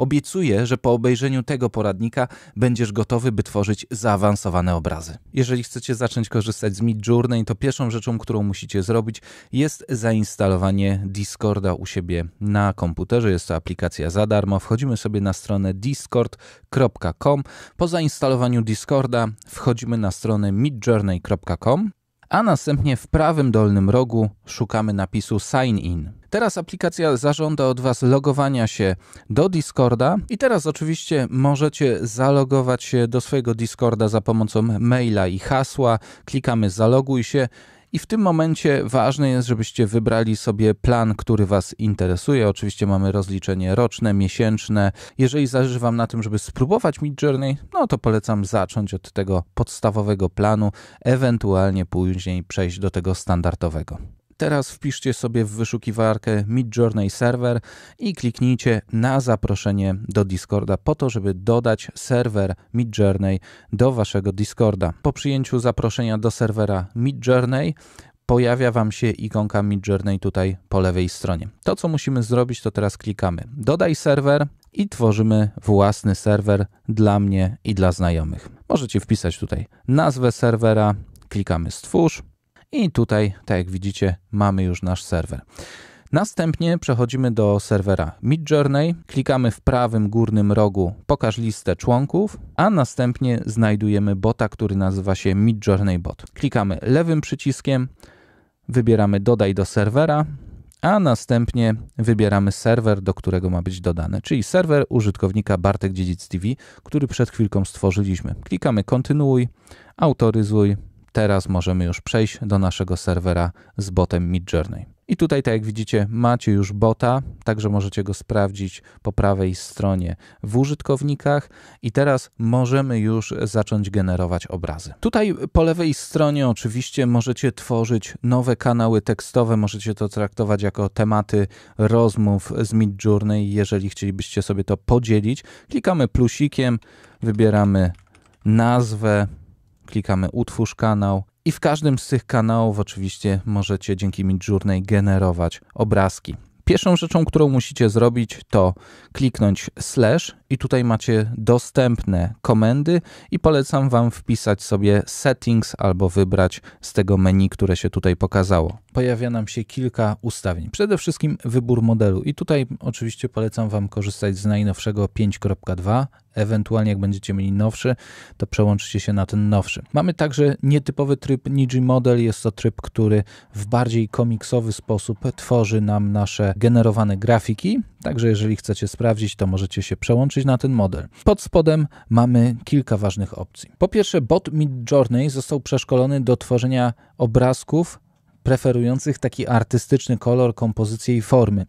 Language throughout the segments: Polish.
Obiecuję, że po obejrzeniu tego poradnika będziesz gotowy, by tworzyć zaawansowane obrazy. Jeżeli chcecie zacząć korzystać z Midjourney, to pierwszą rzeczą, którą musicie zrobić jest zainstalowanie Discorda u siebie na komputerze. Jest to aplikacja za darmo. Wchodzimy sobie na stronę discord.com. Po zainstalowaniu Discorda wchodzimy na stronę midjourney.com a następnie w prawym dolnym rogu szukamy napisu Sign In. Teraz aplikacja zażąda od Was logowania się do Discorda i teraz oczywiście możecie zalogować się do swojego Discorda za pomocą maila i hasła. Klikamy zaloguj się i w tym momencie ważne jest, żebyście wybrali sobie plan, który Was interesuje. Oczywiście mamy rozliczenie roczne, miesięczne. Jeżeli zależy Wam na tym, żeby spróbować Midjourney, no to polecam zacząć od tego podstawowego planu, ewentualnie później przejść do tego standardowego. Teraz wpiszcie sobie w wyszukiwarkę Midjourney Server i kliknijcie na zaproszenie do Discorda po to, żeby dodać serwer Midjourney do waszego Discorda. Po przyjęciu zaproszenia do serwera Midjourney pojawia Wam się ikonka Midjourney tutaj po lewej stronie. To, co musimy zrobić, to teraz klikamy dodaj serwer i tworzymy własny serwer dla mnie i dla znajomych. Możecie wpisać tutaj nazwę serwera, klikamy stwórz, i tutaj, tak jak widzicie, mamy już nasz serwer. Następnie przechodzimy do serwera Midjourney, klikamy w prawym górnym rogu pokaż listę członków, a następnie znajdujemy bota, który nazywa się Midjourney Bot. Klikamy lewym przyciskiem, wybieramy dodaj do serwera, a następnie wybieramy serwer, do którego ma być dodane, czyli serwer użytkownika Bartek Dziedzic TV, który przed chwilką stworzyliśmy. Klikamy kontynuuj, autoryzuj, teraz możemy już przejść do naszego serwera z botem Midjourney. I tutaj, tak jak widzicie, macie już bota, także możecie go sprawdzić po prawej stronie w użytkownikach i teraz możemy już zacząć generować obrazy. Tutaj po lewej stronie oczywiście możecie tworzyć nowe kanały tekstowe, możecie to traktować jako tematy rozmów z Midjourney, jeżeli chcielibyście sobie to podzielić. Klikamy plusikiem, wybieramy nazwę, klikamy utwórz kanał i w każdym z tych kanałów oczywiście możecie dzięki Midjourney generować obrazki. Pierwszą rzeczą, którą musicie zrobić, to kliknąć slash i tutaj macie dostępne komendy i polecam Wam wpisać sobie settings albo wybrać z tego menu, które się tutaj pokazało. Pojawia nam się kilka ustawień. Przede wszystkim wybór modelu i tutaj oczywiście polecam Wam korzystać z najnowszego 5.2 ewentualnie jak będziecie mieli nowszy, to przełączycie się na ten nowszy. Mamy także nietypowy tryb Niji Model, jest to tryb, który w bardziej komiksowy sposób tworzy nam nasze generowane grafiki, także jeżeli chcecie sprawdzić, to możecie się przełączyć na ten model. Pod spodem mamy kilka ważnych opcji. Po pierwsze, bot Midjourney został przeszkolony do tworzenia obrazków preferujących taki artystyczny kolor, kompozycję i formy.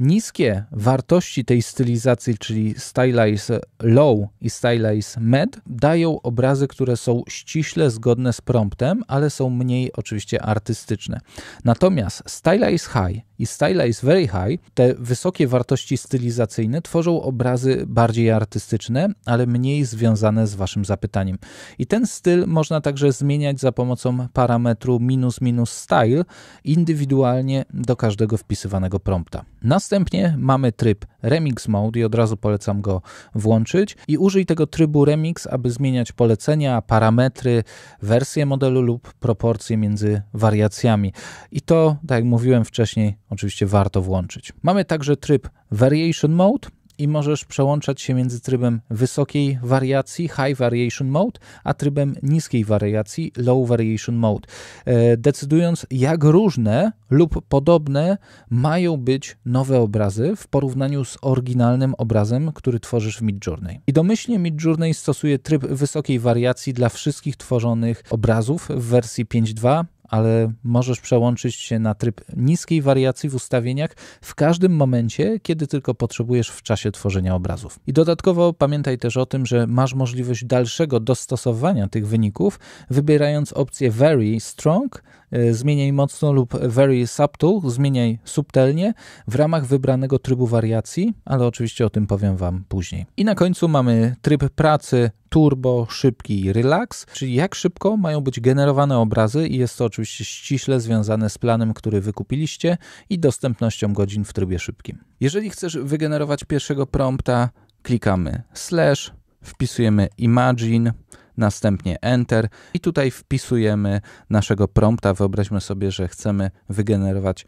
Niskie wartości tej stylizacji, czyli Stylize Low i Stylize Med, dają obrazy, które są ściśle zgodne z promptem, ale są mniej oczywiście artystyczne. Natomiast Stylize High i Stylize Very High, te wysokie wartości stylizacyjne tworzą obrazy bardziej artystyczne, ale mniej związane z waszym zapytaniem. I ten styl można także zmieniać za pomocą parametru minus minus style indywidualnie do każdego wpisywanego prompta. Następnie mamy tryb Remix Mode i od razu polecam go włączyć i użyj tego trybu Remix, aby zmieniać polecenia, parametry, wersję modelu lub proporcje między wariacjami. I to, tak jak mówiłem wcześniej, oczywiście warto włączyć. Mamy także tryb Variation Mode, i możesz przełączać się między trybem wysokiej wariacji, High Variation Mode, a trybem niskiej wariacji, Low Variation Mode, e, decydując jak różne lub podobne mają być nowe obrazy w porównaniu z oryginalnym obrazem, który tworzysz w Midjourney. I domyślnie Midjourney stosuje tryb wysokiej wariacji dla wszystkich tworzonych obrazów w wersji 5.2, ale możesz przełączyć się na tryb niskiej wariacji w ustawieniach w każdym momencie, kiedy tylko potrzebujesz w czasie tworzenia obrazów. I dodatkowo pamiętaj też o tym, że masz możliwość dalszego dostosowania tych wyników, wybierając opcję Very Strong, e, zmieniaj mocno lub Very Subtle, zmieniaj subtelnie w ramach wybranego trybu wariacji, ale oczywiście o tym powiem Wam później. I na końcu mamy tryb pracy turbo, szybki i relax, czyli jak szybko mają być generowane obrazy i jest to oczywiście ściśle związane z planem, który wykupiliście i dostępnością godzin w trybie szybkim. Jeżeli chcesz wygenerować pierwszego prompta, klikamy slash, wpisujemy imagine, następnie Enter i tutaj wpisujemy naszego prompta. Wyobraźmy sobie, że chcemy wygenerować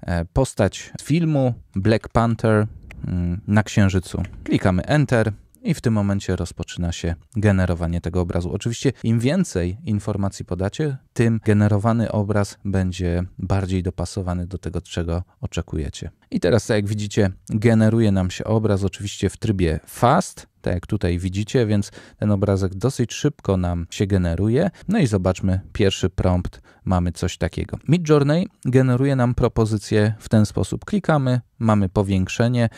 e, postać filmu Black Panther mm, na Księżycu. Klikamy Enter i w tym momencie rozpoczyna się generowanie tego obrazu. Oczywiście im więcej informacji podacie, tym generowany obraz będzie bardziej dopasowany do tego, czego oczekujecie. I teraz, tak jak widzicie, generuje nam się obraz oczywiście w trybie fast, tak jak tutaj widzicie, więc ten obrazek dosyć szybko nam się generuje. No i zobaczmy, pierwszy prompt mamy coś takiego. Midjourney generuje nam propozycję w ten sposób. Klikamy, mamy powiększenie.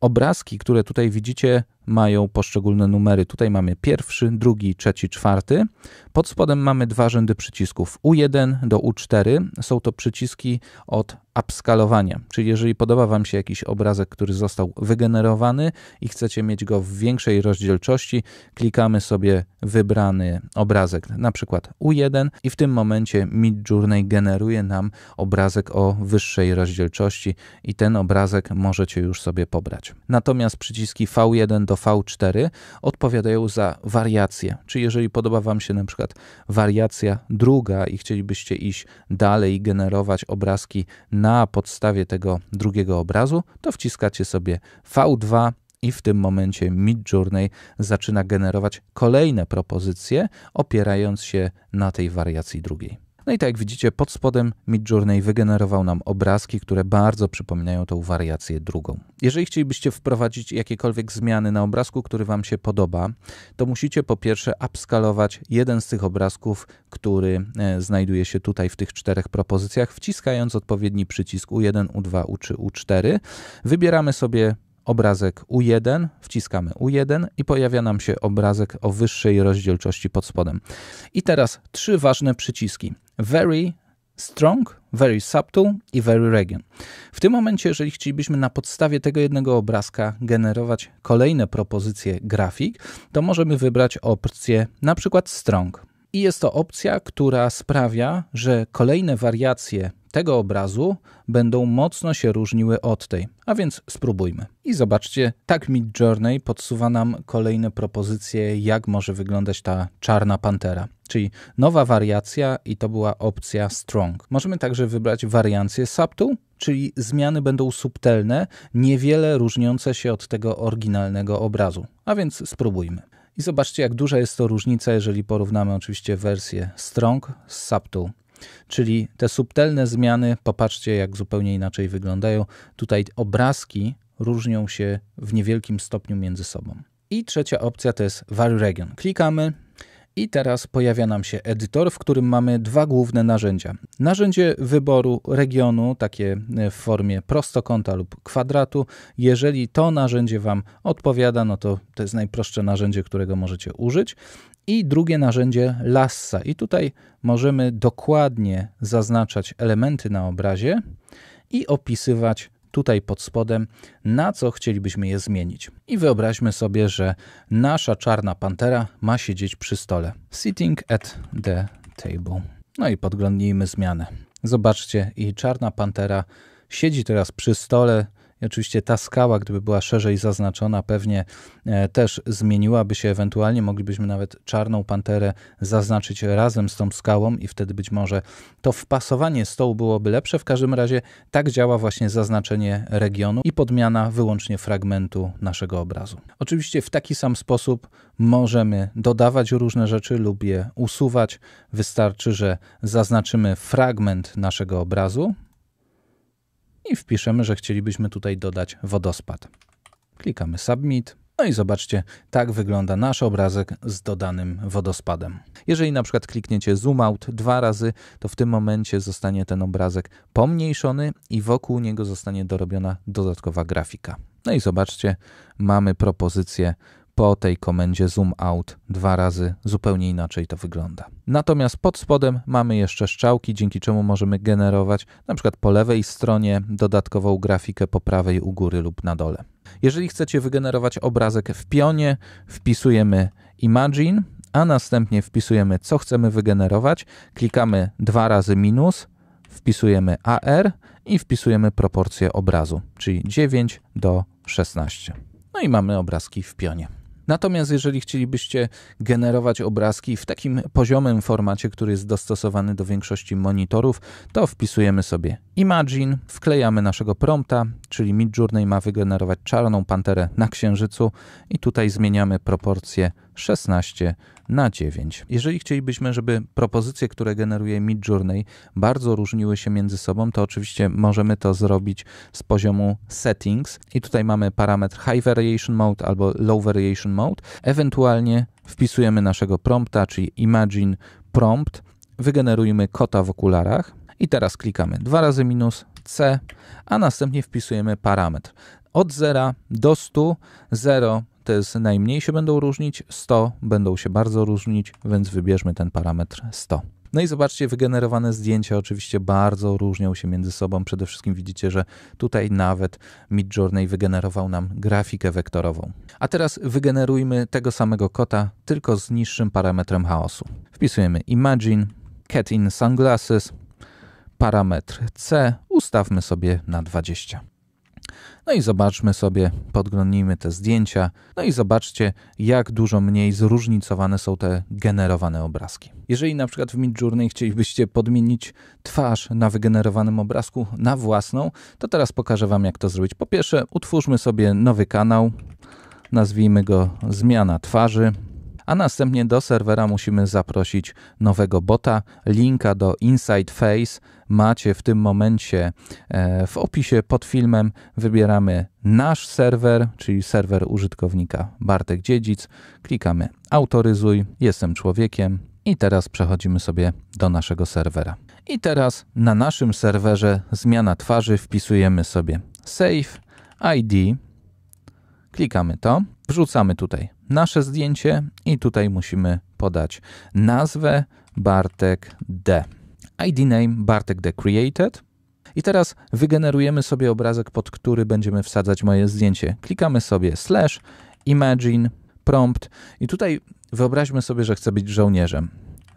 Obrazki, które tutaj widzicie, mają poszczególne numery. Tutaj mamy pierwszy, drugi, trzeci, czwarty. Pod spodem mamy dwa rzędy przycisków U1 do U4. Są to przyciski od upskalowania, czyli jeżeli podoba Wam się jakiś obrazek, który został wygenerowany i chcecie mieć go w większej rozdzielczości, klikamy sobie wybrany obrazek, na przykład U1 i w tym momencie Midjourney generuje nam obrazek o wyższej rozdzielczości i ten obrazek możecie już sobie pobrać. Natomiast przyciski V1 do V4 odpowiadają za wariacje, czyli jeżeli podoba Wam się na przykład wariacja druga i chcielibyście iść dalej i generować obrazki na podstawie tego drugiego obrazu, to wciskacie sobie V2 i w tym momencie Midjourney zaczyna generować kolejne propozycje, opierając się na tej wariacji drugiej. No i tak jak widzicie, pod spodem Midjourney wygenerował nam obrazki, które bardzo przypominają tą wariację drugą. Jeżeli chcielibyście wprowadzić jakiekolwiek zmiany na obrazku, który Wam się podoba, to musicie po pierwsze upskalować jeden z tych obrazków, który e, znajduje się tutaj w tych czterech propozycjach, wciskając odpowiedni przycisk U1, U2, U3, U4. Wybieramy sobie obrazek U1, wciskamy U1 i pojawia nam się obrazek o wyższej rozdzielczości pod spodem. I teraz trzy ważne przyciski. Very strong, very subtle i very region. W tym momencie, jeżeli chcielibyśmy na podstawie tego jednego obrazka generować kolejne propozycje grafik, to możemy wybrać opcję na przykład strong. I jest to opcja, która sprawia, że kolejne wariacje tego obrazu będą mocno się różniły od tej. A więc spróbujmy. I zobaczcie, tak Mid Journey podsuwa nam kolejne propozycje, jak może wyglądać ta czarna pantera. Czyli nowa wariacja i to była opcja Strong. Możemy także wybrać wariancję Subtle, czyli zmiany będą subtelne, niewiele różniące się od tego oryginalnego obrazu. A więc spróbujmy. I zobaczcie, jak duża jest to różnica, jeżeli porównamy oczywiście wersję Strong z Subtle. Czyli te subtelne zmiany, popatrzcie jak zupełnie inaczej wyglądają. Tutaj obrazki różnią się w niewielkim stopniu między sobą. I trzecia opcja to jest Vary Region. Klikamy i teraz pojawia nam się edytor, w którym mamy dwa główne narzędzia. Narzędzie wyboru regionu, takie w formie prostokąta lub kwadratu. Jeżeli to narzędzie Wam odpowiada, no to to jest najprostsze narzędzie, którego możecie użyć. I drugie narzędzie Lassa. I tutaj możemy dokładnie zaznaczać elementy na obrazie i opisywać tutaj pod spodem, na co chcielibyśmy je zmienić. I wyobraźmy sobie, że nasza czarna pantera ma siedzieć przy stole. Sitting at the table. No i podglądnijmy zmianę. Zobaczcie, i czarna pantera siedzi teraz przy stole, i oczywiście ta skała, gdyby była szerzej zaznaczona, pewnie e, też zmieniłaby się ewentualnie. Moglibyśmy nawet czarną panterę zaznaczyć razem z tą skałą i wtedy być może to wpasowanie stołu byłoby lepsze. W każdym razie tak działa właśnie zaznaczenie regionu i podmiana wyłącznie fragmentu naszego obrazu. Oczywiście w taki sam sposób możemy dodawać różne rzeczy lub je usuwać. Wystarczy, że zaznaczymy fragment naszego obrazu, i wpiszemy, że chcielibyśmy tutaj dodać wodospad. Klikamy Submit. No i zobaczcie, tak wygląda nasz obrazek z dodanym wodospadem. Jeżeli na przykład klikniecie Zoom Out dwa razy, to w tym momencie zostanie ten obrazek pomniejszony i wokół niego zostanie dorobiona dodatkowa grafika. No i zobaczcie, mamy propozycję po tej komendzie zoom out dwa razy zupełnie inaczej to wygląda. Natomiast pod spodem mamy jeszcze strzałki, dzięki czemu możemy generować na przykład po lewej stronie dodatkową grafikę po prawej u góry lub na dole. Jeżeli chcecie wygenerować obrazek w pionie, wpisujemy Imagine, a następnie wpisujemy co chcemy wygenerować, klikamy dwa razy minus, wpisujemy AR i wpisujemy proporcję obrazu, czyli 9 do 16. No i mamy obrazki w pionie. Natomiast jeżeli chcielibyście generować obrazki w takim poziomym formacie, który jest dostosowany do większości monitorów, to wpisujemy sobie Imagine, wklejamy naszego prompta, czyli Midjourney ma wygenerować czarną panterę na księżycu i tutaj zmieniamy proporcje 16 na 9. Jeżeli chcielibyśmy, żeby propozycje, które generuje Midjourney bardzo różniły się między sobą, to oczywiście możemy to zrobić z poziomu settings i tutaj mamy parametr High Variation Mode albo Low Variation Mode. Ewentualnie wpisujemy naszego prompta, czyli Imagine Prompt, wygenerujmy kota w okularach i teraz klikamy dwa razy minus C, a następnie wpisujemy parametr od 0 do 100, 0 to jest najmniej się będą różnić, 100 będą się bardzo różnić, więc wybierzmy ten parametr 100. No i zobaczcie, wygenerowane zdjęcia oczywiście bardzo różnią się między sobą. Przede wszystkim widzicie, że tutaj nawet Midjourney wygenerował nam grafikę wektorową. A teraz wygenerujmy tego samego kota, tylko z niższym parametrem chaosu. Wpisujemy Imagine, Cat in Sunglasses, parametr C ustawmy sobie na 20. No i zobaczmy sobie, podglądnijmy te zdjęcia, no i zobaczcie, jak dużo mniej zróżnicowane są te generowane obrazki. Jeżeli na przykład w Midjourney chcielibyście podmienić twarz na wygenerowanym obrazku na własną, to teraz pokażę Wam, jak to zrobić. Po pierwsze, utwórzmy sobie nowy kanał, nazwijmy go Zmiana twarzy a następnie do serwera musimy zaprosić nowego bota. Linka do Inside Face macie w tym momencie e, w opisie pod filmem. Wybieramy nasz serwer, czyli serwer użytkownika Bartek Dziedzic. Klikamy autoryzuj, jestem człowiekiem i teraz przechodzimy sobie do naszego serwera. I teraz na naszym serwerze zmiana twarzy wpisujemy sobie save ID, klikamy to, wrzucamy tutaj nasze zdjęcie i tutaj musimy podać nazwę Bartek D. ID name Bartek D created. I teraz wygenerujemy sobie obrazek, pod który będziemy wsadzać moje zdjęcie. Klikamy sobie slash imagine prompt i tutaj wyobraźmy sobie, że chcę być żołnierzem.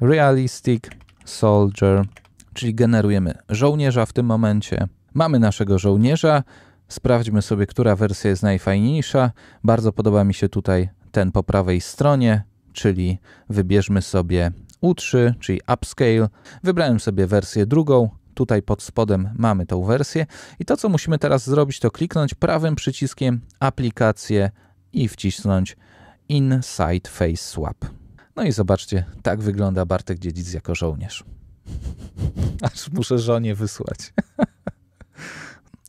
Realistic soldier, czyli generujemy żołnierza w tym momencie. Mamy naszego żołnierza. Sprawdźmy sobie, która wersja jest najfajniejsza. Bardzo podoba mi się tutaj ten po prawej stronie, czyli wybierzmy sobie U3, czyli Upscale. Wybrałem sobie wersję drugą. Tutaj pod spodem mamy tą wersję i to, co musimy teraz zrobić, to kliknąć prawym przyciskiem aplikację i wcisnąć Inside Face Swap. No i zobaczcie, tak wygląda Bartek Dziedzic jako żołnierz. Aż muszę żonie wysłać.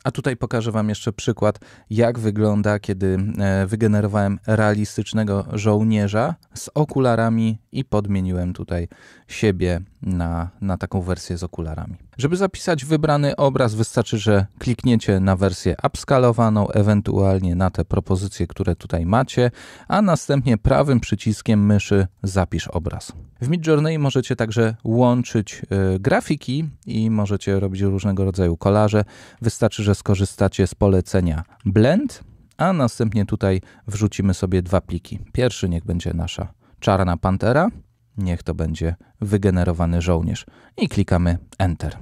A tutaj pokażę Wam jeszcze przykład, jak wygląda, kiedy e, wygenerowałem realistycznego żołnierza z okularami i podmieniłem tutaj siebie na, na taką wersję z okularami. Żeby zapisać wybrany obraz, wystarczy, że klikniecie na wersję upskalowaną, ewentualnie na te propozycje, które tutaj macie, a następnie prawym przyciskiem myszy zapisz obraz. W Midjourney możecie także łączyć y, grafiki i możecie robić różnego rodzaju kolaże. Wystarczy, że skorzystacie z polecenia Blend, a następnie tutaj wrzucimy sobie dwa pliki. Pierwszy niech będzie nasza czarna pantera, niech to będzie wygenerowany żołnierz i klikamy Enter.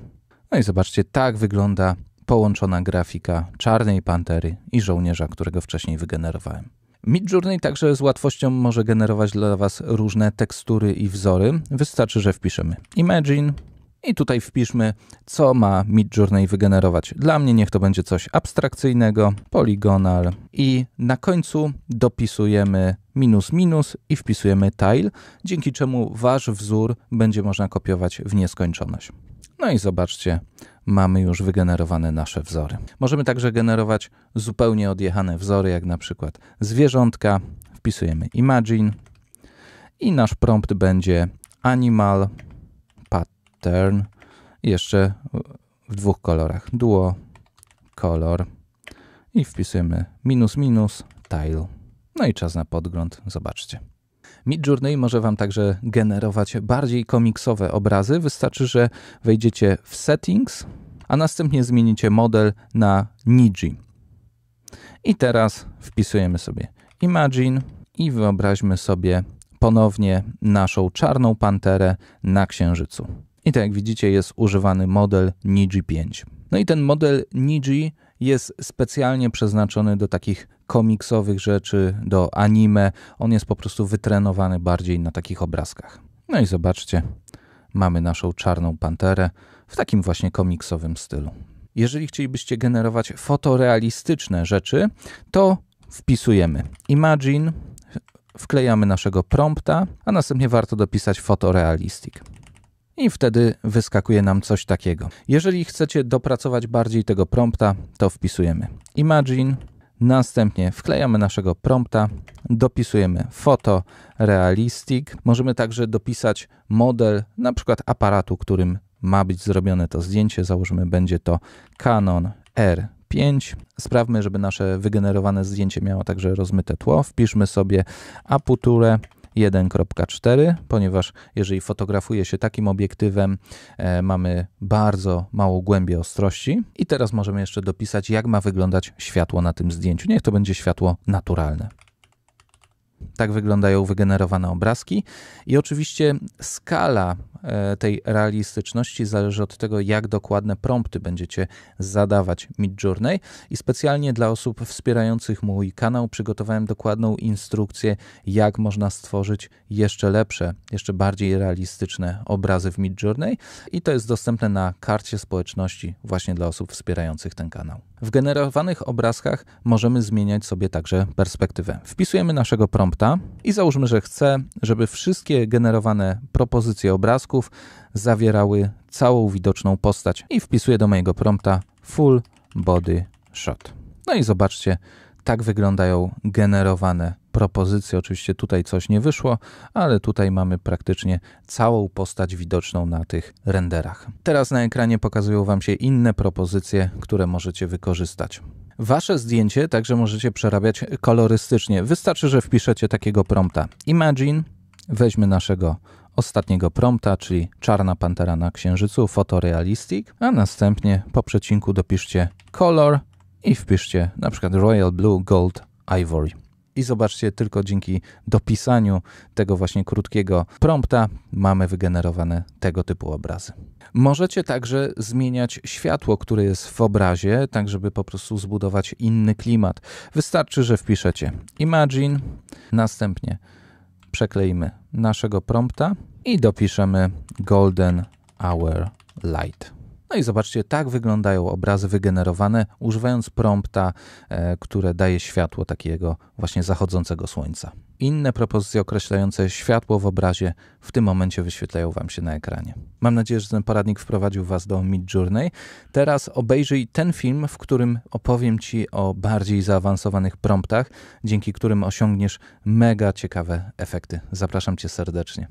No i zobaczcie, tak wygląda połączona grafika czarnej pantery i żołnierza, którego wcześniej wygenerowałem. Midjourney także z łatwością może generować dla Was różne tekstury i wzory. Wystarczy, że wpiszemy Imagine i tutaj wpiszmy, co ma Midjourney wygenerować. Dla mnie niech to będzie coś abstrakcyjnego, polygonal i na końcu dopisujemy minus minus i wpisujemy tile, dzięki czemu Wasz wzór będzie można kopiować w nieskończoność. No i zobaczcie, mamy już wygenerowane nasze wzory. Możemy także generować zupełnie odjechane wzory, jak na przykład zwierzątka. Wpisujemy imagine i nasz prompt będzie animal pattern jeszcze w dwóch kolorach duo color i wpisujemy minus minus tile. No i czas na podgląd, zobaczcie. Midjourney może Wam także generować bardziej komiksowe obrazy. Wystarczy, że wejdziecie w Settings, a następnie zmienicie model na Niji. I teraz wpisujemy sobie Imagine i wyobraźmy sobie ponownie naszą czarną panterę na księżycu. I tak jak widzicie jest używany model Niji 5. No i ten model Niji jest specjalnie przeznaczony do takich komiksowych rzeczy, do anime. On jest po prostu wytrenowany bardziej na takich obrazkach. No i zobaczcie, mamy naszą czarną panterę w takim właśnie komiksowym stylu. Jeżeli chcielibyście generować fotorealistyczne rzeczy, to wpisujemy Imagine, wklejamy naszego prompta, a następnie warto dopisać Photorealistic. I wtedy wyskakuje nam coś takiego. Jeżeli chcecie dopracować bardziej tego prompta, to wpisujemy Imagine, następnie wklejamy naszego prompta, dopisujemy Photorealistic. Możemy także dopisać model, na przykład aparatu, którym ma być zrobione to zdjęcie. Załóżmy, będzie to Canon R5. Sprawmy, żeby nasze wygenerowane zdjęcie miało także rozmyte tło. Wpiszmy sobie aputurę 1.4, ponieważ jeżeli fotografuje się takim obiektywem, e, mamy bardzo małą głębię ostrości. I teraz możemy jeszcze dopisać, jak ma wyglądać światło na tym zdjęciu. Niech to będzie światło naturalne. Tak wyglądają wygenerowane obrazki i oczywiście skala e, tej realistyczności zależy od tego, jak dokładne prompty będziecie zadawać Midjourney i specjalnie dla osób wspierających mój kanał przygotowałem dokładną instrukcję, jak można stworzyć jeszcze lepsze, jeszcze bardziej realistyczne obrazy w Midjourney i to jest dostępne na karcie społeczności właśnie dla osób wspierających ten kanał. W generowanych obrazkach możemy zmieniać sobie także perspektywę. Wpisujemy naszego prompta i załóżmy, że chcę, żeby wszystkie generowane propozycje obrazków zawierały całą widoczną postać i wpisuję do mojego prompta full body shot. No i zobaczcie, tak wyglądają generowane propozycje. Oczywiście tutaj coś nie wyszło, ale tutaj mamy praktycznie całą postać widoczną na tych renderach. Teraz na ekranie pokazują Wam się inne propozycje, które możecie wykorzystać. Wasze zdjęcie także możecie przerabiać kolorystycznie. Wystarczy, że wpiszecie takiego prompta Imagine, weźmy naszego ostatniego prompta, czyli czarna pantera na księżycu, photorealistic, a następnie po przecinku dopiszcie color i wpiszcie na przykład Royal Blue Gold Ivory. I zobaczcie, tylko dzięki dopisaniu tego właśnie krótkiego prompta mamy wygenerowane tego typu obrazy. Możecie także zmieniać światło, które jest w obrazie, tak żeby po prostu zbudować inny klimat. Wystarczy, że wpiszecie Imagine, następnie przekleimy naszego prompta i dopiszemy Golden Hour Light. No i zobaczcie, tak wyglądają obrazy wygenerowane używając prompta, e, które daje światło takiego właśnie zachodzącego słońca. Inne propozycje określające światło w obrazie w tym momencie wyświetlają Wam się na ekranie. Mam nadzieję, że ten poradnik wprowadził Was do Midjourney. Teraz obejrzyj ten film, w którym opowiem Ci o bardziej zaawansowanych promptach, dzięki którym osiągniesz mega ciekawe efekty. Zapraszam Cię serdecznie.